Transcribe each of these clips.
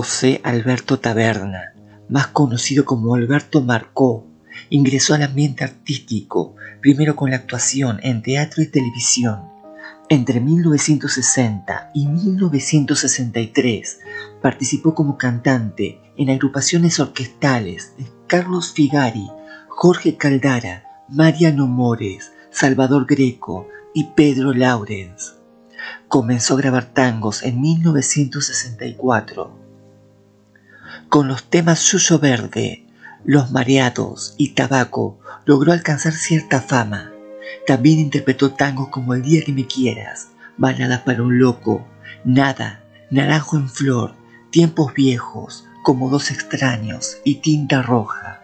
José Alberto Taberna, más conocido como Alberto Marcó, ingresó al ambiente artístico, primero con la actuación en teatro y televisión. Entre 1960 y 1963 participó como cantante en agrupaciones orquestales de Carlos Figari, Jorge Caldara, Mariano Mores, Salvador Greco y Pedro Laurens. Comenzó a grabar tangos en 1964 con los temas Suyo Verde, Los Mareados y Tabaco logró alcanzar cierta fama. También interpretó tangos como El Día que me quieras, Balada para un Loco, Nada, Naranjo en Flor, Tiempos Viejos, como Dos Extraños y Tinta Roja.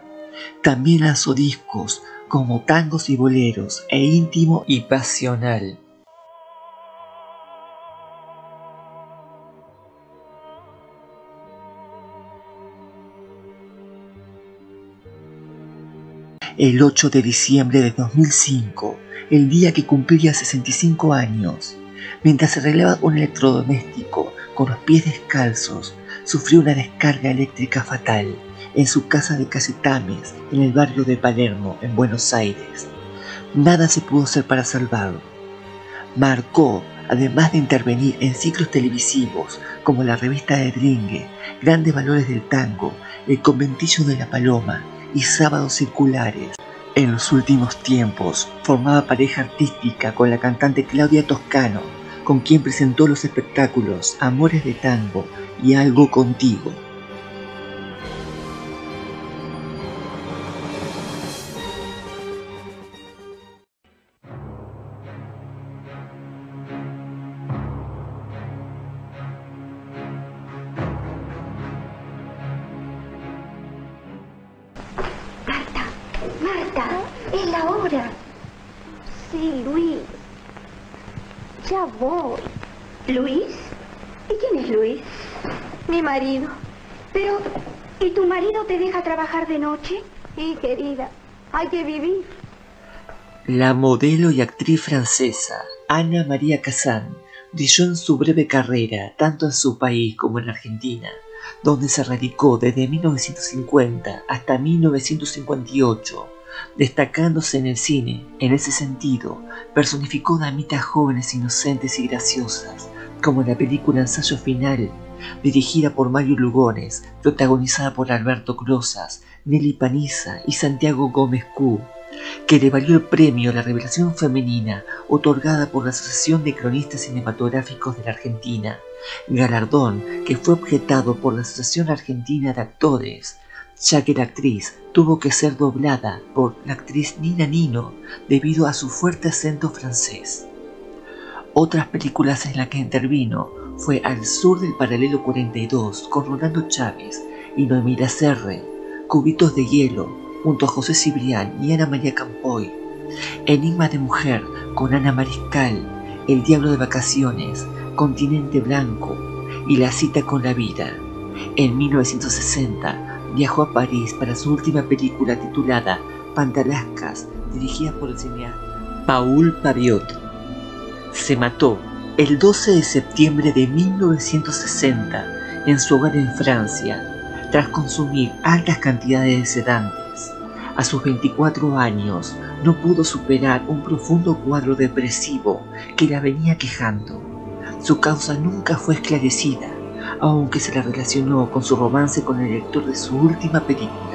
También lanzó discos como Tangos y Boleros e Íntimo y Pasional. El 8 de diciembre de 2005, el día que cumplía 65 años. Mientras se arreglaba un electrodoméstico con los pies descalzos, sufrió una descarga eléctrica fatal en su casa de Casetames, en el barrio de Palermo, en Buenos Aires. Nada se pudo hacer para salvarlo. Marcó, además de intervenir en ciclos televisivos como la revista de Dringue, Grandes Valores del Tango, El Conventillo de la Paloma y Sábados Circulares. En los últimos tiempos formaba pareja artística con la cantante Claudia Toscano, con quien presentó los espectáculos Amores de Tango y Algo Contigo. De noche? Sí, querida. Hay que vivir. La modelo y actriz francesa Ana María Casán brilló en su breve carrera tanto en su país como en Argentina, donde se radicó desde 1950 hasta 1958 Destacándose en el cine, en ese sentido, personificó damitas jóvenes inocentes y graciosas, como en la película Ensayo Final, dirigida por Mario Lugones, protagonizada por Alberto Crozas, Nelly Paniza y Santiago Gómez Q, que le valió el premio a la revelación femenina otorgada por la Asociación de Cronistas Cinematográficos de la Argentina, galardón que fue objetado por la Asociación Argentina de Actores, ya que la actriz tuvo que ser doblada por la actriz Nina Nino debido a su fuerte acento francés. Otras películas en las que intervino fue Al sur del paralelo 42 con Rolando Chávez y Noemí Lacerre, Cubitos de hielo junto a José Cibrián y Ana María Campoy, Enigma de mujer con Ana Mariscal, El diablo de vacaciones, Continente Blanco y La cita con la vida. En 1960 viajó a París para su última película titulada Pantalascas, dirigida por el cineasta Paul Pariot. Se mató el 12 de septiembre de 1960 en su hogar en Francia, tras consumir altas cantidades de sedantes. A sus 24 años no pudo superar un profundo cuadro depresivo que la venía quejando. Su causa nunca fue esclarecida aunque se la relacionó con su romance con el director de su última película.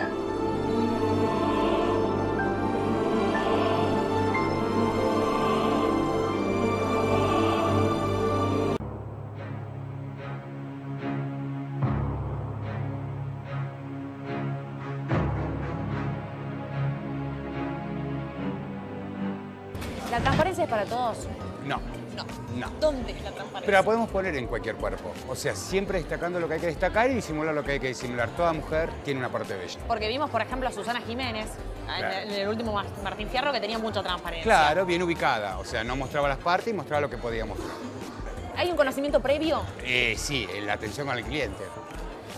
Poner en cualquier cuerpo. O sea, siempre destacando lo que hay que destacar y disimular lo que hay que disimular. Toda mujer tiene una parte bella. Porque vimos, por ejemplo, a Susana Jiménez, Claro. en el último Mar- Martín Fierro, que tenía mucha transparencia. Claro, bien ubicada. O sea, no mostraba las partes y mostraba lo que podía mostrar. ¿Hay un conocimiento previo? Eh, sí, en la atención al cliente.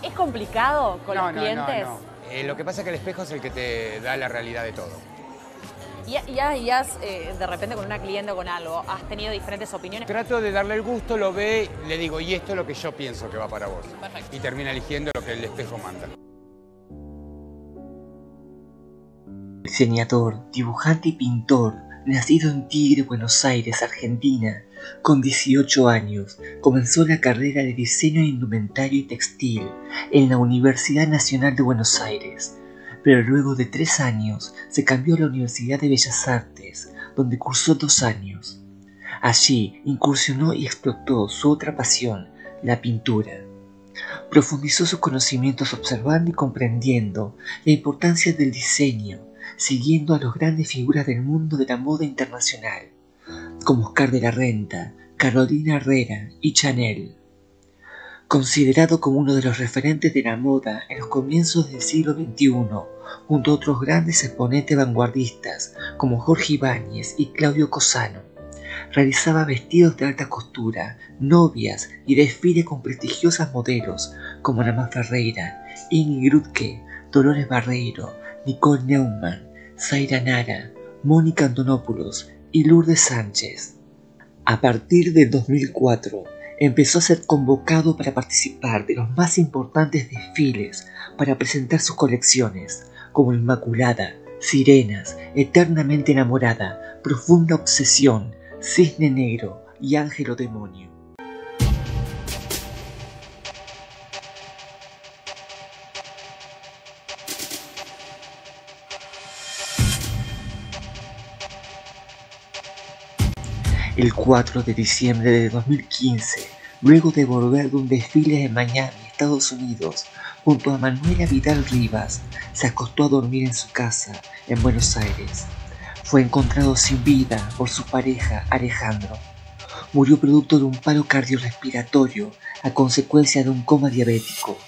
¿Es complicado con no, los no, clientes? no, no. Eh, lo que pasa es que el espejo es el que te da la realidad de todo. Y, y has, y has, eh, de repente con una cliente o con algo, has tenido diferentes opiniones. Trato de darle el gusto, lo ve, le digo, y esto es lo que yo pienso que va para vos. Perfecto. Y termina eligiendo lo que el espejo manda. Diseñador, dibujante y pintor, nacido en Tigre, Buenos Aires, Argentina, con 18 años, comenzó la carrera de diseño de indumentario y textil en la Universidad Nacional de Buenos Aires, pero luego de tres años se cambió a la Universidad de Bellas Artes, donde cursó dos años. Allí incursionó y explotó su otra pasión, la pintura. Profundizó sus conocimientos observando y comprendiendo la importancia del diseño, siguiendo a las grandes figuras del mundo de la moda internacional, como Oscar de la Renta, Carolina Herrera y Chanel. Considerado como uno de los referentes de la moda en los comienzos del siglo XXI, junto a otros grandes exponentes vanguardistas como Jorge Ibáñez y Claudio Cosano, realizaba vestidos de alta costura, novias y desfiles con prestigiosas modelos como Nama Ferreira, Ingrid Grutke, Dolores Barreiro, Nicole Neumann, Zaira Nara, Mónica Antonopoulos y Lourdes Sánchez. A partir del 2004, empezó a ser convocado para participar de los más importantes desfiles para presentar sus colecciones, como Inmaculada, Sirenas, Eternamente Enamorada, Profunda Obsesión, Cisne Negro y Ángelo Demonio. El 4 de diciembre de 2015, luego de volver de un desfile en Miami, Estados Unidos, junto a Manuela Vidal Rivas, se acostó a dormir en su casa en Buenos Aires. Fue encontrado sin vida por su pareja Alejandro. Murió producto de un paro cardiorrespiratorio a consecuencia de un coma diabético.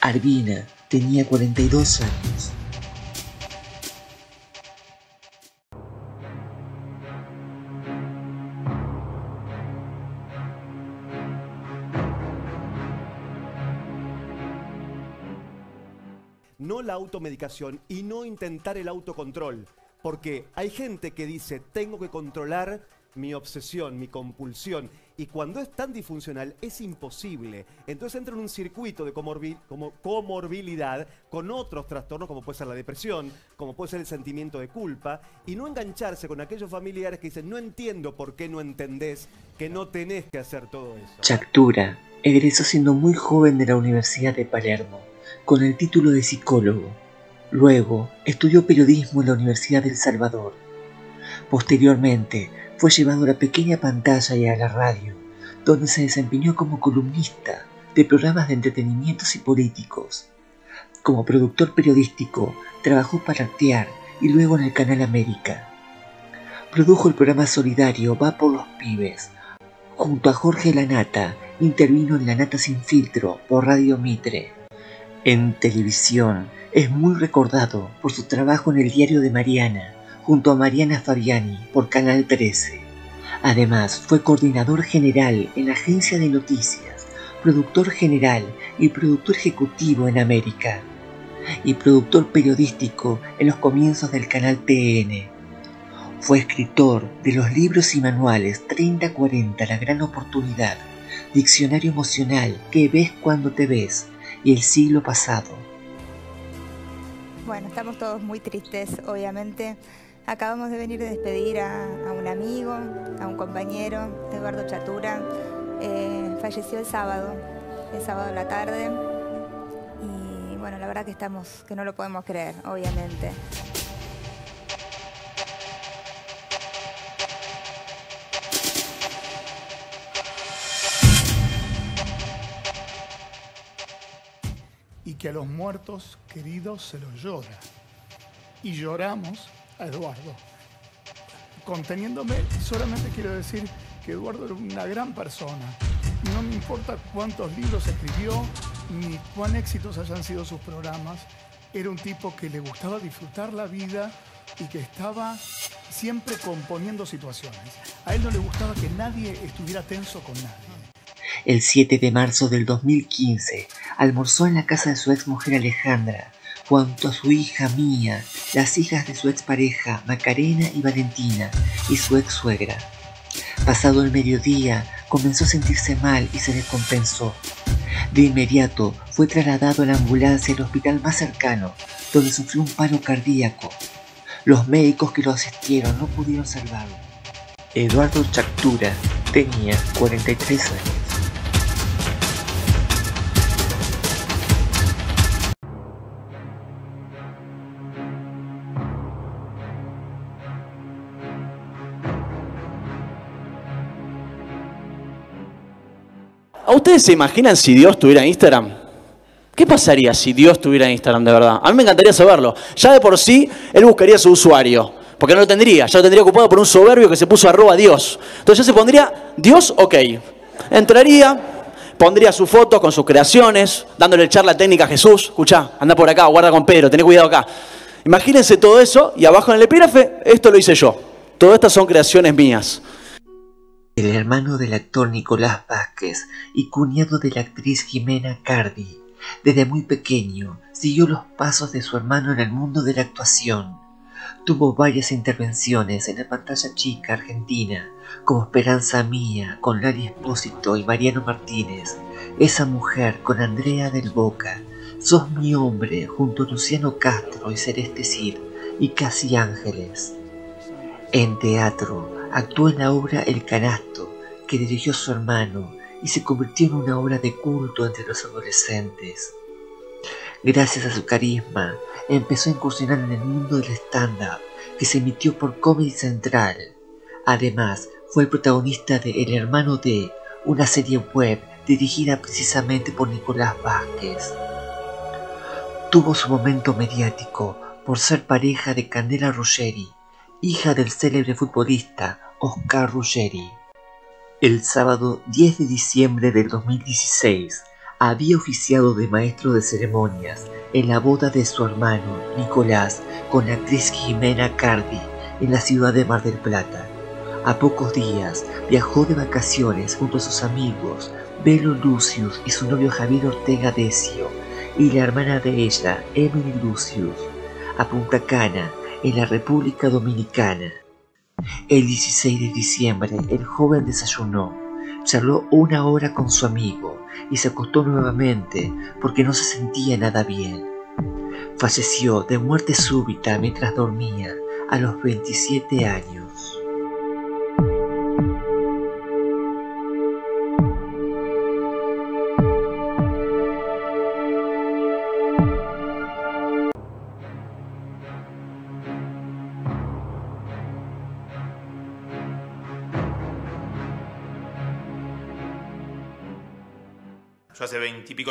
Arbina tenía 42 años. Automedicación y no intentar el autocontrol. Porque hay gente que dice, tengo que controlar mi obsesión, mi compulsión. Y cuando es tan disfuncional, es imposible. Entonces entra en un circuito de comorbi- como comorbilidad con otros trastornos, como puede ser la depresión, como puede ser el sentimiento de culpa, y no engancharse con aquellos familiares que dicen, no entiendo por qué no entendés que no tenés que hacer todo eso. Chactura egresó siendo muy joven de la Universidad de Palermo, con el título de psicólogo. Luego estudió periodismo en la Universidad del Salvador. Posteriormente fue llevado a la pequeña pantalla y a la radio, donde se desempeñó como columnista de programas de entretenimientos y políticos. Como productor periodístico trabajó para Artear y luego en el Canal América. Produjo el programa solidario Va por los Pibes. Junto a Jorge Lanata intervino en La Nata Sin Filtro por Radio Mitre. En televisión es muy recordado por su trabajo en el diario de Mariana, junto a Mariana Fabiani por Canal 13. Además, fue coordinador general en la agencia de noticias, productor general y productor ejecutivo en América, y productor periodístico en los comienzos del canal TN. Fue escritor de los libros y manuales 3040 La Gran Oportunidad, Diccionario Emocional que ves cuando te ves y El siglo pasado. Bueno, estamos todos muy tristes, obviamente. Acabamos de venir de despedir a, un amigo, a un compañero, Eduardo Chatura. Eh, falleció el sábado, el sábado a la tarde. Y bueno, la verdad que estamos, que no lo podemos creer, obviamente. Que a los muertos queridos se los llora. Y lloramos a Eduardo. Conteniéndome, solamente quiero decir que Eduardo era una gran persona. No me importa cuántos libros escribió ni cuán éxitos hayan sido sus programas. Era un tipo que le gustaba disfrutar la vida y que estaba siempre componiendo situaciones. A él no le gustaba que nadie estuviera tenso con nadie. El 7 de marzo del 2015 almorzó en la casa de su ex mujer Alejandra junto a su hija Mía, las hijas de su expareja Macarena y Valentina y su ex suegra. Pasado el mediodía, comenzó a sentirse mal y se descompensó. De inmediato fue trasladado a la ambulancia al hospital más cercano, donde sufrió un paro cardíaco. Los médicos que lo asistieron no pudieron salvarlo. Eduardo Chactura tenía 43 años. ¿A ustedes se imaginan si Dios tuviera Instagram? ¿Qué pasaría si Dios tuviera Instagram de verdad? A mí me encantaría saberlo. Ya de por sí, él buscaría su usuario. Porque no lo tendría, ya lo tendría ocupado por un soberbio que se puso arroba Dios. Entonces ya se pondría Dios, ok. Entraría, pondría su foto con sus creaciones, dándole charla técnica a Jesús. Escucha, anda por acá, guarda con Pedro, ten cuidado acá. Imagínense todo eso y abajo en el epígrafe, esto lo hice yo. Todas estas son creaciones mías. El hermano del actor Nicolás Vázquez y cuñado de la actriz Jimena Cardi, desde muy pequeño siguió los pasos de su hermano en el mundo de la actuación. Tuvo varias intervenciones en la pantalla chica argentina, como Esperanza Mía con Lali Espósito y Mariano Martínez, Esa mujer con Andrea del Boca, Sos mi hombre junto a Luciano Castro y Celeste Cid y Casi Ángeles. En teatro, actuó en la obra El Canasto, que dirigió su hermano y se convirtió en una obra de culto entre los adolescentes. Gracias a su carisma, empezó a incursionar en el mundo del stand-up, que se emitió por Comedy Central. Además, fue el protagonista de El Hermano de, una serie web dirigida precisamente por Nicolás Vázquez. Tuvo su momento mediático por ser pareja de Candela Ruggeri, hija del célebre futbolista Oscar Ruggeri. El sábado 10 de diciembre del 2016 había oficiado de maestro de ceremonias en la boda de su hermano Nicolás con la actriz Jimena Cardi en la ciudad de Mar del Plata. A pocos días viajó de vacaciones junto a sus amigos Belo Lucius y su novio Javier Ortega Decio y la hermana de ella, Emily Lucius, a Punta Cana, en la República Dominicana. El 16 de diciembre el joven desayunó, charló una hora con su amigo y se acostó nuevamente porque no se sentía nada bien. Falleció de muerte súbita mientras dormía a los 27 años.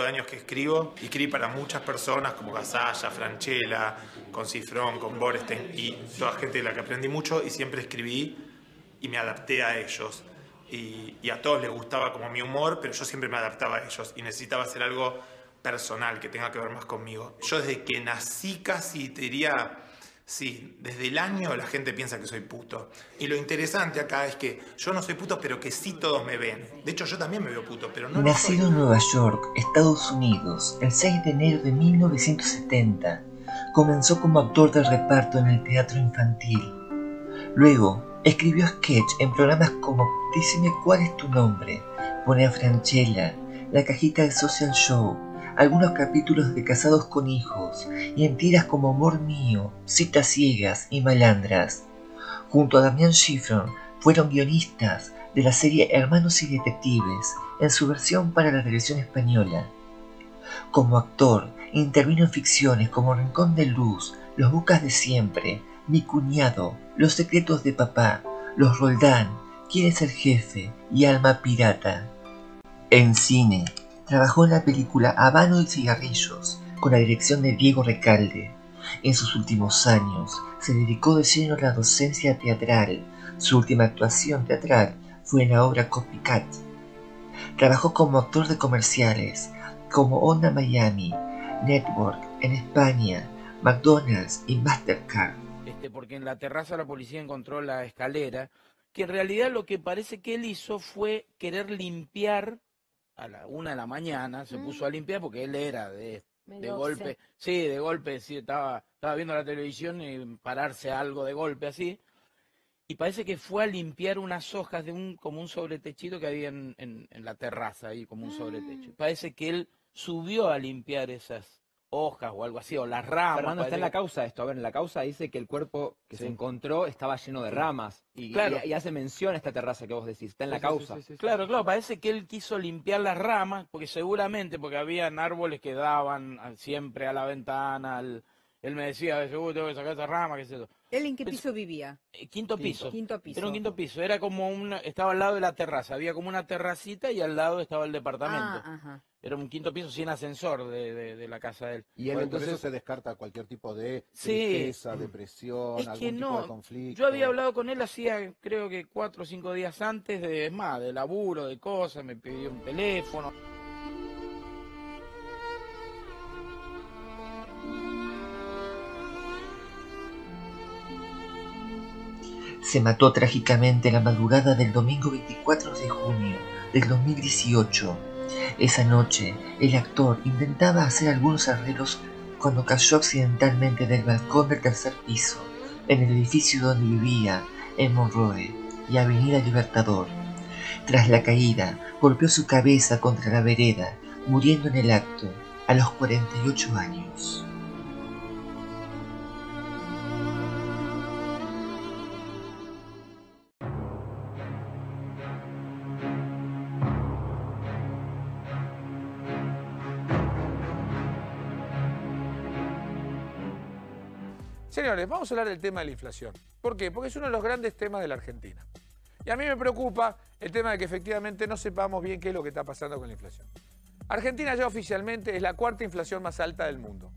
De años que escribo y escribí para muchas personas como Gasalla, Franchella, con Cifrón, con Borestein y toda gente de la que aprendí mucho y siempre escribí y me adapté a ellos. Y, y a todos les gustaba como mi humor, pero yo siempre me adaptaba a ellos y necesitaba hacer algo personal que tenga que ver más conmigo. Yo desde que nací casi te diría Sí, desde el año la gente piensa que soy puto. Y lo interesante acá es que yo no soy puto, pero que sí todos me ven. De hecho, yo también me veo puto, pero no Nacido en Nueva York, Estados Unidos, el 6 de enero de 1970, comenzó como actor de reparto en el teatro infantil. Luego, escribió sketch en programas como Díceme cuál es tu nombre, Pone a Franchella, La cajita del Social Show, algunos capítulos de Casados con Hijos y en tiras como Amor Mío, Citas Ciegas y Malandras. Junto a Damián Schifrin fueron guionistas de la serie Hermanos y Detectives en su versión para la televisión española. Como actor, intervino en ficciones como Rincón de Luz, Los Bucas de Siempre, Mi Cuñado, Los Secretos de Papá, Los Roldán, Quién es el Jefe y Alma Pirata. En cine, Trabajó en la película Habano y Cigarrillos, con la dirección de Diego Recalde. En sus últimos años se dedicó de lleno a la docencia teatral. Su última actuación teatral fue en la obra Copycat. Trabajó como actor de comerciales, como Onda Miami, Network en España, McDonald's y Mastercard. Este, porque en la terraza la policía encontró la escalera, que en realidad lo que parece que él hizo fue querer limpiar a la una de la mañana, se puso a limpiar porque él era de de golpe. Sí, de golpe, sí, estaba, estaba viendo la televisión y pararse algo de golpe así. Y parece que fue a limpiar unas hojas de un, como un sobretechito que había en, en- en la terraza ahí, como un sobretecho. Parece que él subió a limpiar esas hojas o algo así, o las ramas. Fernando, está en la causa esto. A ver, en la causa dice que el cuerpo que se encontró estaba lleno de ramas. Y, Claro. y- y hace mención a esta terraza que vos decís. Está en la Sí, sí, sí, causa. sí, sí. Claro, claro, parece que él quiso limpiar las ramas, porque seguramente, porque habían árboles que daban siempre a la ventana, al- él me decía, a veces, "Uy, tengo que sacar esa rama, qué es eso. ¿Él en qué piso vivía? Eh, Quinto piso. Quinto piso. Era un quinto piso, era como una, estaba al lado de la terraza, había como una terracita y al lado estaba el departamento. Ah, ajá. Era un quinto piso sin ascensor de, de- de la casa de él. Y él Bueno, entonces se descarta cualquier tipo de Sí. tristeza, depresión, Es algún que tipo no, de conflicto. yo había hablado con él hacía creo que cuatro o cinco días antes de, es más, de laburo, de cosas, me pidió un teléfono. se mató trágicamente la madrugada del domingo 24 de junio del 2018. Esa noche, el actor intentaba hacer algunos arreglos cuando cayó accidentalmente del balcón del tercer piso, en el edificio donde vivía, en Monroe y Avenida Libertador. Tras la caída, golpeó su cabeza contra la vereda, muriendo en el acto, a los 48 años. Vamos a hablar del tema de la inflación. ¿Por qué? Porque es uno de los grandes temas de la Argentina. Y a mí me preocupa el tema de que efectivamente no sepamos bien qué es lo que está pasando con la inflación. Argentina ya oficialmente es la cuarta inflación más alta del mundo.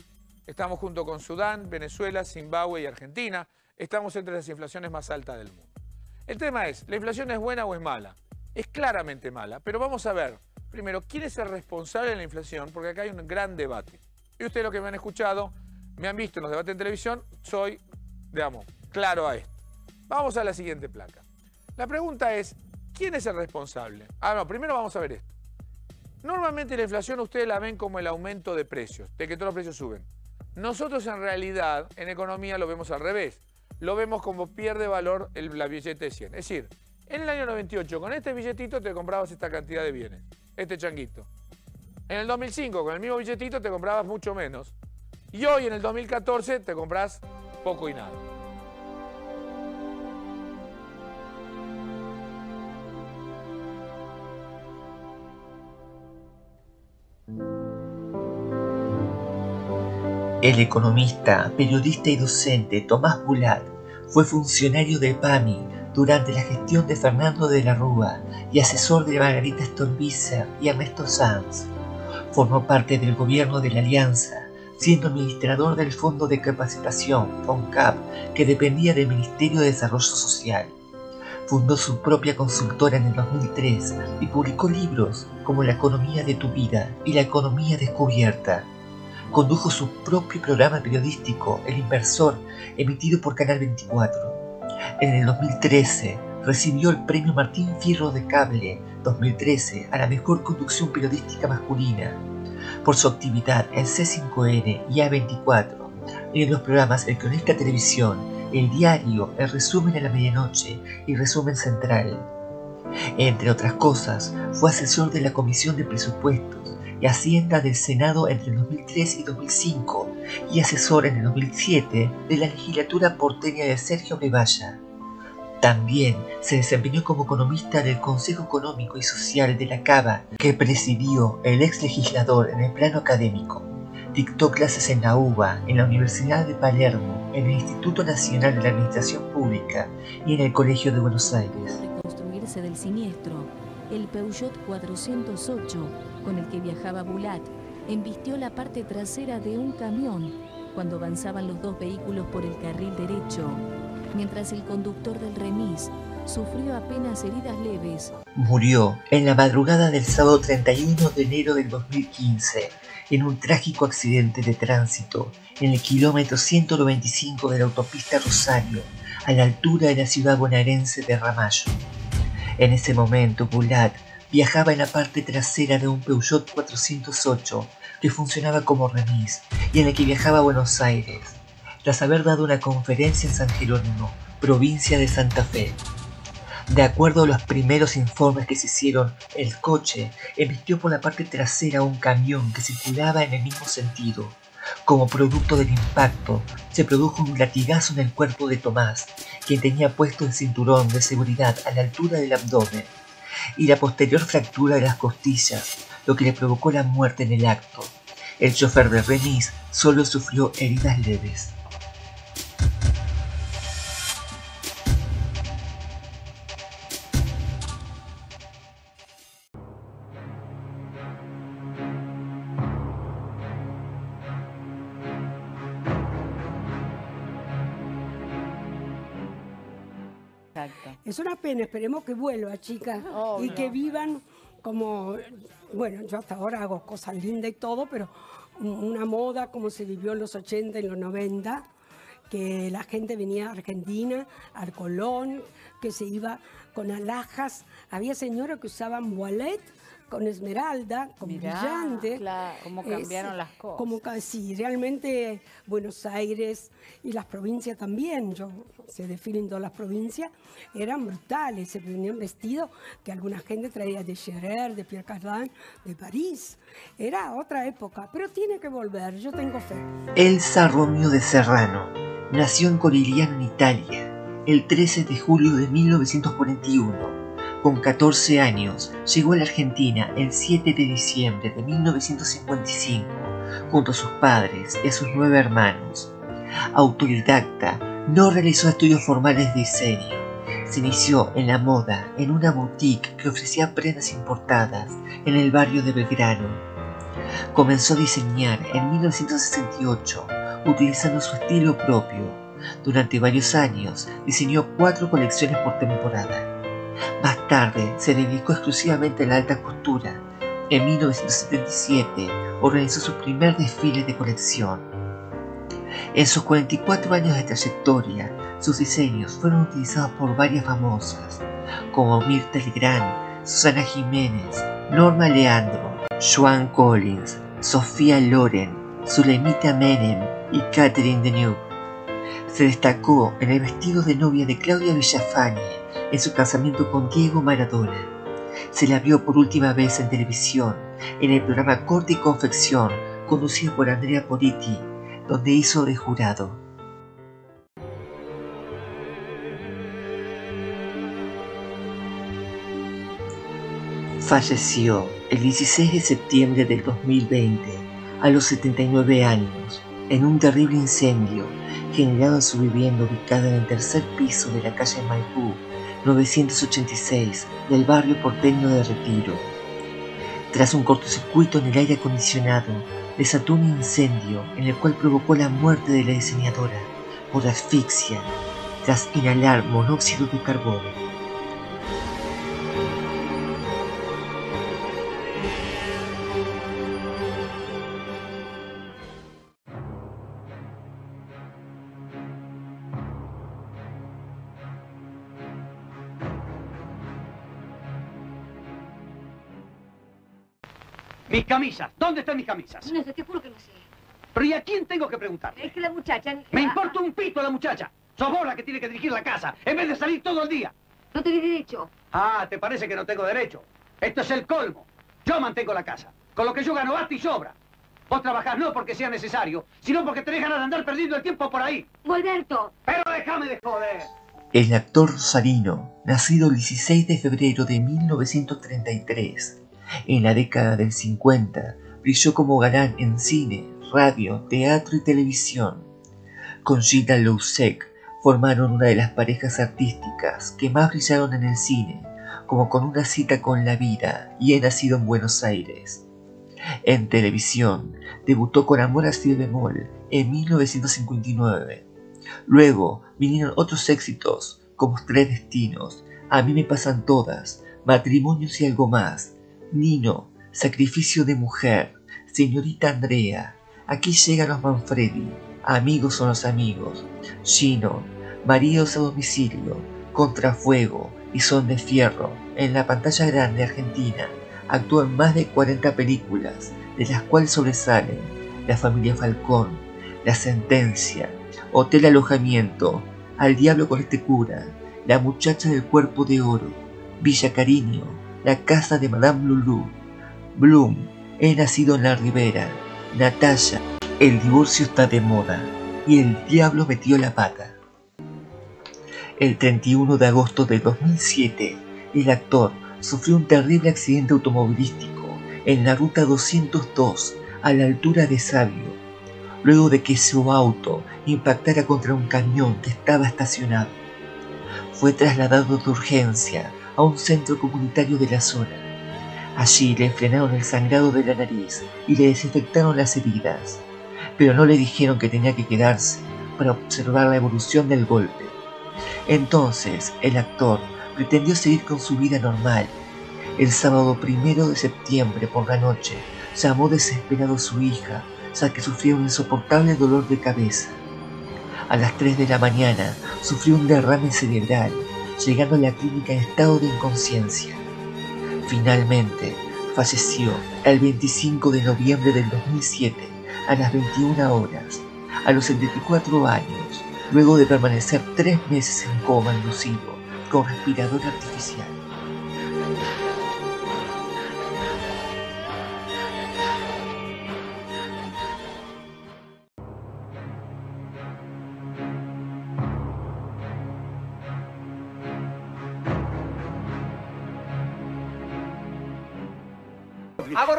Estamos junto con Sudán, Venezuela, Zimbabue y Argentina. Estamos entre las inflaciones más altas del mundo. El tema es, ¿la inflación es buena o es mala? Es claramente mala, pero vamos a ver, primero, ¿quién es el responsable de la inflación? Porque acá hay un gran debate. Y ustedes lo que me han escuchado, me han visto en los debates en televisión, soy, digamos, claro a esto. Vamos a la siguiente placa. La pregunta es, ¿quién es el responsable? Ah, no, primero vamos a ver esto. Normalmente la inflación ustedes la ven como el aumento de precios, de que todos los precios suben. Nosotros en realidad en economía lo vemos al revés. Lo vemos como pierde valor el, la billete de 100. Es decir, en el año 98 con este billetito te comprabas esta cantidad de bienes, este changuito. En el 2005 con el mismo billetito te comprabas mucho menos. Y hoy en el 2014 te compras poco y nada. El economista, periodista y docente Tomás Bulat fue funcionario de PAMI durante la gestión de Fernando de la Rúa y asesor de Margarita Stolbizer y Ernesto Sanz. Formó parte del gobierno de la Alianza, siendo administrador del Fondo de Capacitación, FONCAP, que dependía del Ministerio de Desarrollo Social. Fundó su propia consultora en el 2003 y publicó libros como La economía de tu vida y La economía descubierta. Condujo su propio programa periodístico, El Inversor, emitido por Canal 24. En el 2013 recibió el premio Martín Fierro de Cable 2013 a la mejor conducción periodística masculina por su actividad en C5N y A24 y en los programas El Cronista Televisión, El Diario, El Resumen a la Medianoche y Resumen Central. Entre otras cosas, fue asesor de la Comisión de Presupuestos y Hacienda del Senado entre el 2003 y 2005 y asesor en el 2007 de la legislatura porteña de Sergio Guevara. También se desempeñó como economista del Consejo Económico y Social de la Cava, que presidió el ex legislador en el plano académico. Dictó clases en la UBA, en la Universidad de Palermo, en el Instituto Nacional de la Administración Pública y en el Colegio de Buenos Aires. reconstruirse del siniestro, el Peugeot 408 con el que viajaba Bulat embistió la parte trasera de un camión cuando avanzaban los dos vehículos por el carril derecho, mientras el conductor del remis sufrió apenas heridas leves. Murió en la madrugada del sábado 31 de enero del 2015 en un trágico accidente de tránsito en el kilómetro 195 de la autopista Rosario, a la altura de la ciudad bonaerense de Ramallo. En ese momento, Bulat viajaba en la parte trasera de un Peugeot 408 que funcionaba como remis y en el que viajaba a Buenos Aires, tras haber dado una conferencia en San Jerónimo, provincia de Santa Fe. De acuerdo a los primeros informes que se hicieron, el coche emitió por la parte trasera un camión que circulaba en el mismo sentido. Como producto del impacto, se produjo un latigazo en el cuerpo de Tomás, quien tenía puesto el cinturón de seguridad a la altura del abdomen, y la posterior fractura de las costillas, lo que le provocó la muerte en el acto. El chofer de remis solo sufrió heridas leves. Es una pena, esperemos que vuelva, chicas, y que vivan como, bueno, yo hasta ahora hago cosas lindas y todo, pero una moda como se vivió en los 80 y los 90, que la gente venía a Argentina, al Colón, que se iba con alhajas. Había señoras que usaban voilet con esmeralda, con Mirá, brillante. claro, cómo cambiaron las cosas. Como sí, realmente Buenos Aires y las provincias también, yo se desfilen todas las provincias, eran brutales, se venían vestidos que alguna gente traía de Scherer, de Pierre Cardin, de París. Era otra época, pero tiene que volver, yo tengo fe. Elsa Romeo de Serrano nació en Corigliano, en Italia, el 13 de julio de 1941. Con 14 años, llegó a la Argentina el 7 de diciembre de 1955, junto a sus padres y a sus nueve hermanos. Autodidacta, no realizó estudios formales de diseño. Se inició en la moda en una boutique que ofrecía prendas importadas en el barrio de Belgrano. Comenzó a diseñar en 1968 utilizando su estilo propio. Durante varios años diseñó cuatro colecciones por temporada. Más tarde se dedicó exclusivamente a la alta costura. En 1977 organizó su primer desfile de colección. En sus 44 años de trayectoria, sus diseños fueron utilizados por varias famosas, como Mirta Legrand, Susana Jiménez, Norma Leandro, Joan Collins, Sofía Loren, Zulemita Menem y Catherine Deneuve. Se destacó en el vestido de novia de Claudia Villafañe en su casamiento con Diego Maradona. Se la vio por última vez en televisión en el programa Corte y Confección conducido por Andrea Politi, donde hizo de jurado. Falleció el 16 de septiembre del 2020 a los 79 años en un terrible incendio generado en su vivienda ubicada en el tercer piso de la calle Maipú 986 del barrio porteño de Retiro. Tras un cortocircuito en el aire acondicionado, desató un incendio en el cual provocó la muerte de la diseñadora por asfixia tras inhalar monóxido de carbono. Mis camisas. ¿Dónde están mis camisas? No sé, te juro que no sé. Pero ¿y a quién tengo que preguntar? Es que la muchacha... Me ah, importa un pito la muchacha. Sos vos la que tiene que dirigir la casa, en vez de salir todo el día. No tenés derecho. Ah, ¿te parece que no tengo derecho? Esto es el colmo. Yo mantengo la casa. Con lo que yo gano basta y sobra. Vos trabajás no porque sea necesario, sino porque tenés ganas de andar perdiendo el tiempo por ahí. Alberto. Pero déjame de joder. El actor rosarino, nacido el 16 de febrero de 1933, en la década del 50, brilló como galán en cine, radio, teatro y televisión. Con Gina Lousek formaron una de las parejas artísticas que más brillaron en el cine, como con una cita con la vida y he nacido en Buenos Aires. En televisión, debutó con Amor a Si bemol en 1959. Luego vinieron otros éxitos como Tres Destinos, A mí me pasan todas, Matrimonios y algo más, Nino, Sacrificio de Mujer, Señorita Andrea, Aquí llegan los Manfredi, Amigos son los amigos, Gino, Maridos a domicilio, Contrafuego y Son de Fierro. En la pantalla grande argentina. Actuó en más de 40 películas, de las cuales sobresalen la familia Falcón, la sentencia, hotel alojamiento, al diablo con este cura, la muchacha del cuerpo de oro, Villa Cariño, la casa de Madame Lulu, Bloom, he nacido en la ribera, Natalia, el divorcio está de moda y el diablo metió la pata. El 31 de agosto de 2007, el actor sufrió un terrible accidente automovilístico en la ruta 202 a la altura de Sabio, luego de que su auto impactara contra un camión que estaba estacionado. Fue trasladado de urgencia a un centro comunitario de la zona. Allí le frenaron el sangrado de la nariz y le desinfectaron las heridas, pero no le dijeron que tenía que quedarse para observar la evolución del golpe. Entonces el actor pretendió seguir con su vida normal. El sábado primero de septiembre por la noche llamó desesperado a su hija, ya que sufría un insoportable dolor de cabeza. A las 3 de la mañana sufrió un derrame cerebral, llegando a la clínica en estado de inconsciencia. Finalmente, falleció el 25 de noviembre del 2007 a las 21 horas, a los 74 años, luego de permanecer tres meses en coma inducido con respirador artificial.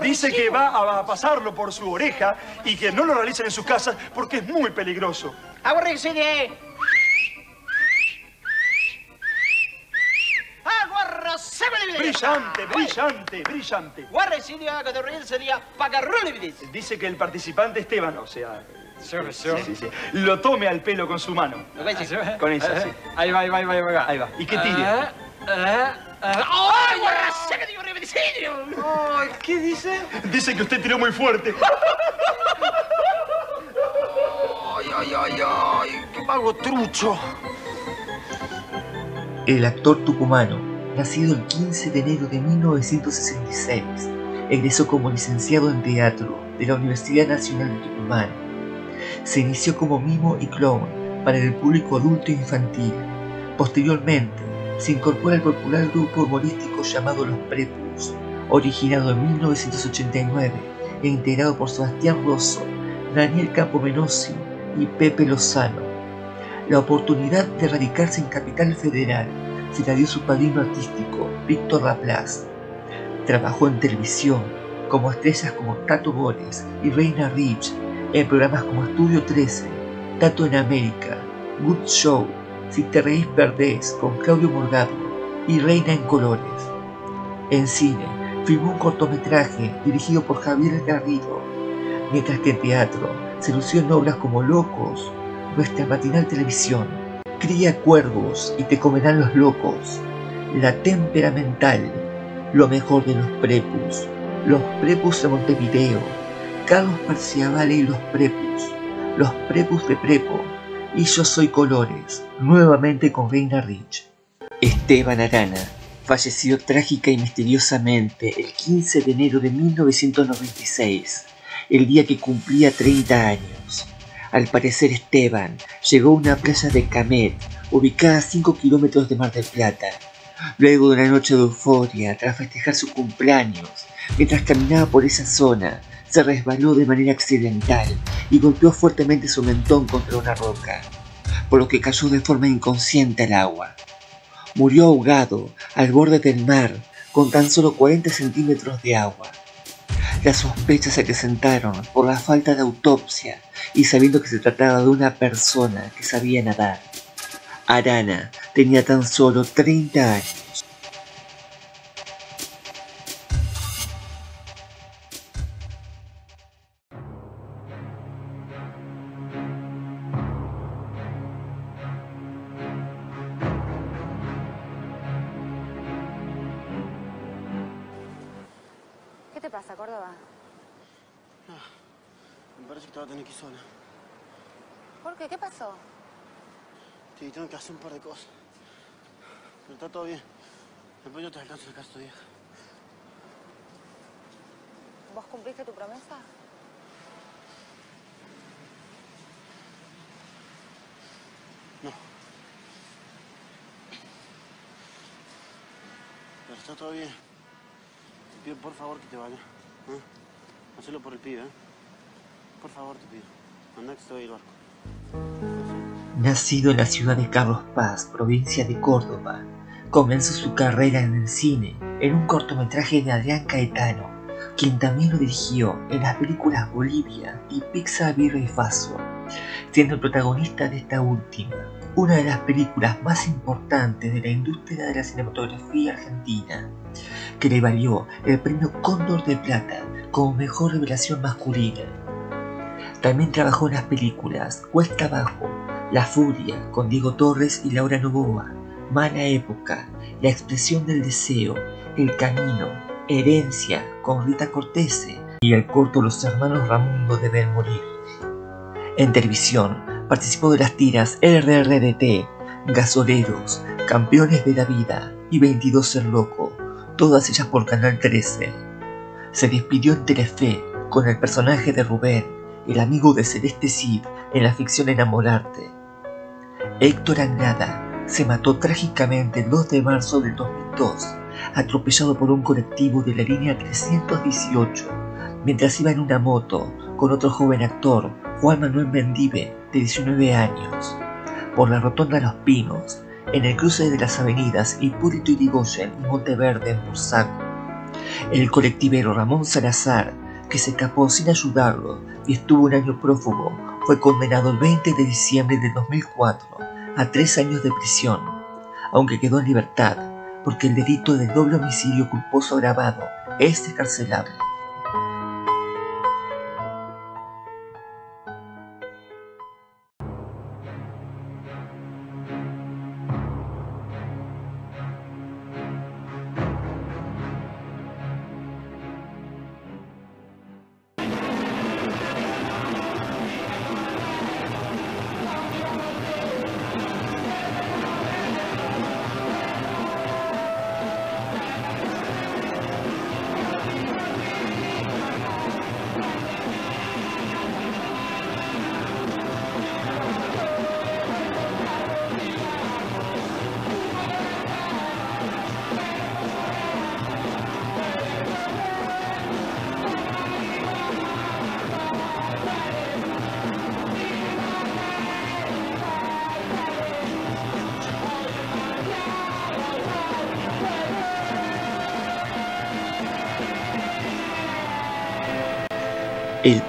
Dice que va a pasarlo por su oreja y que no lo realicen en sus casas porque es muy peligroso. Aborrecide. Brillante, brillante, brillante. Dice que el participante Esteban, o sea... Sí, sí, sí. Lo tome al pelo con su mano. Con esa, sí. Ahí va, ahí va, ahí va, ahí va. Ahí va. Y que tire. ¡Ay, ¿Qué dice? Dice que usted tiró muy fuerte. ¡Ay, ay, ay, ay! ¡Qué pago trucho! El actor tucumano, nacido el 15 de enero de 1966, egresó como licenciado en teatro de la Universidad Nacional de Tucumán. Se inició como mimo y clown para el público adulto e infantil. Posteriormente, se incorpora al popular grupo humorístico llamado Los Prepus, originado en 1989 e integrado por Sebastián Rosso, Daniel Campomenosi y Pepe Lozano. La oportunidad de radicarse en Capital Federal se la dio su padrino artístico, Víctor Laplace. Trabajó en televisión, como estrellas como Tato Bores y Reina Rich, en programas como Estudio 13, Tato en América, Good Show, Si te reís perdés con Claudio Morgado y Reina en Colores. En cine, filmó un cortometraje dirigido por Javier Garrido, mientras que en teatro se lució en obras como Locos, Nuestra Matinal Televisión, Cría Cuervos y Te Comerán los Locos, La Temperamental, Lo Mejor de los Prepus, Los Prepus de Montevideo, Carlos Parciavale y los Prepus, Los Prepus de Prepo, y Yo Soy Colores, nuevamente con Reina Rich. Esteban Arana falleció trágica y misteriosamente el 15 de enero de 1996, el día que cumplía 30 años. Al parecer Esteban llegó a una playa de Camet, ubicada a 5 kilómetros de Mar del Plata. Luego de una noche de euforia, tras festejar su cumpleaños, mientras caminaba por esa zona, se resbaló de manera accidental y golpeó fuertemente su mentón contra una roca, por lo que cayó de forma inconsciente al agua. Murió ahogado al borde del mar con tan solo 40 centímetros de agua. Las sospechas se acrecentaron por la falta de autopsia y sabiendo que se trataba de una persona que sabía nadar. Arana tenía tan solo 30 años. ¿Qué te pasa, Córdoba? Me parece que te va a tener que ir sola. ¿Por qué? ¿Qué pasó? Sí, tengo que hacer un par de cosas. Pero está todo bien. Después yo te alcanzo a casa tu vieja. ¿Vos cumpliste tu promesa? No. Pero está todo bien. Te pido por favor que te vayas. ¿Eh? Hacelo por el pibe, ¿eh? Por favor te pido. Anda que estoy el barco. Nacido en la ciudad de Carlos Paz, provincia de Córdoba, comenzó su carrera en el cine en un cortometraje de Adrián Caetano, quien también lo dirigió en las películas Bolivia y Pizza, Birra y Faso, siendo el protagonista de esta última, una de las películas más importantes de la industria de la cinematografía argentina, que le valió el premio Cóndor de Plata como mejor revelación masculina. También trabajó en las películas Cuesta Abajo, La Furia con Diego Torres y Laura Novoa, Mala Época, La Expresión del Deseo, El Camino, Herencia con Rita Cortese y el corto Los Hermanos Ramundo deben morir. En televisión participó de las tiras RRDT, Gasoleros, Campeones de la Vida y 22 Ser Loco, todas ellas por Canal 13. Se despidió en Telefe con el personaje de Rubén, el amigo de Celeste Cid en la ficción Enamorarte. Héctor Angrada se mató trágicamente el 2 de marzo del 2002, atropellado por un colectivo de la línea 318, mientras iba en una moto con otro joven actor, Juan Manuel Mendive, de 19 años, por la rotonda Los Pinos, en el cruce de las avenidas Hipólito Yrigoyen y Monteverde en Bursaco. El colectivero Ramón Salazar, que se escapó sin ayudarlo y estuvo un año prófugo, fue condenado el 20 de diciembre de 2004 a tres años de prisión, aunque quedó en libertad porque el delito de doble homicidio culposo agravado es descarcelable.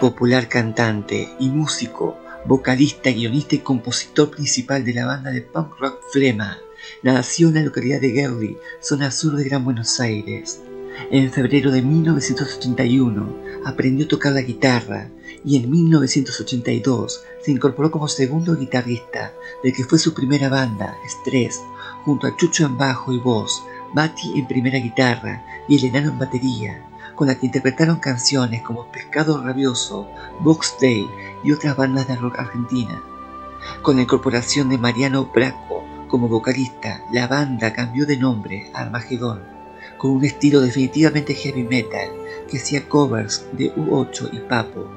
Popular cantante y músico, vocalista, guionista y compositor principal de la banda de punk rock Flema, nació en la localidad de Gerli, zona sur de Gran Buenos Aires. En febrero de 1981 aprendió a tocar la guitarra y en 1982 se incorporó como segundo guitarrista del que fue su primera banda, Stress, junto a Chucho en bajo y voz, Bati en primera guitarra y el enano en batería, con la que interpretaron canciones como Pescado Rabioso, Box Day y otras bandas de rock argentina. Con la incorporación de Mariano Braco como vocalista, la banda cambió de nombre a Armagedón, con un estilo definitivamente heavy metal que hacía covers de U8 y Papo.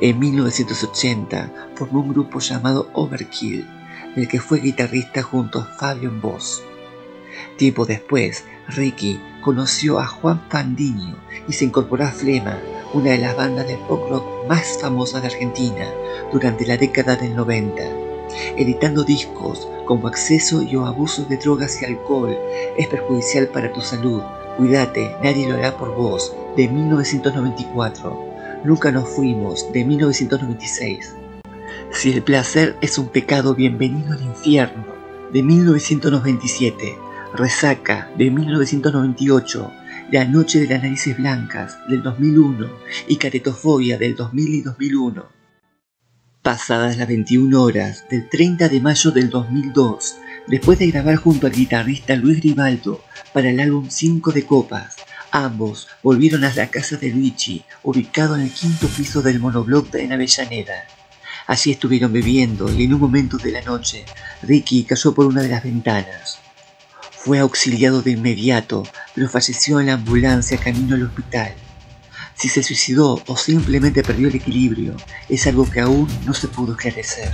En 1980 formó un grupo llamado Overkill, del que fue guitarrista junto a Fabio en. Tiempo después, Ricky conoció a Juan Fandiño y se incorporó a Flema, una de las bandas de pop rock más famosas de Argentina durante la década del 90, editando discos como Acceso y o Abuso de drogas y alcohol es perjudicial para tu salud, Cuídate, nadie lo hará por vos, de 1994, Nunca nos fuimos, de 1996. Si el placer es un pecado, bienvenido al infierno, de 1997. Resaca de 1998, La Noche de las Narices Blancas del 2001 y Caretofobia del 2000 y 2001. Pasadas las 21 horas del 30 de mayo del 2002, después de grabar junto al guitarrista Luis Gribaldo para el álbum 5 de Copas, ambos volvieron a la casa de Luigi, ubicado en el quinto piso del monobloc de Avellaneda. Allí estuvieron bebiendo y en un momento de la noche, Ricky cayó por una de las ventanas. Fue auxiliado de inmediato, pero falleció en la ambulancia camino al hospital. Si se suicidó o simplemente perdió el equilibrio es algo que aún no se pudo esclarecer.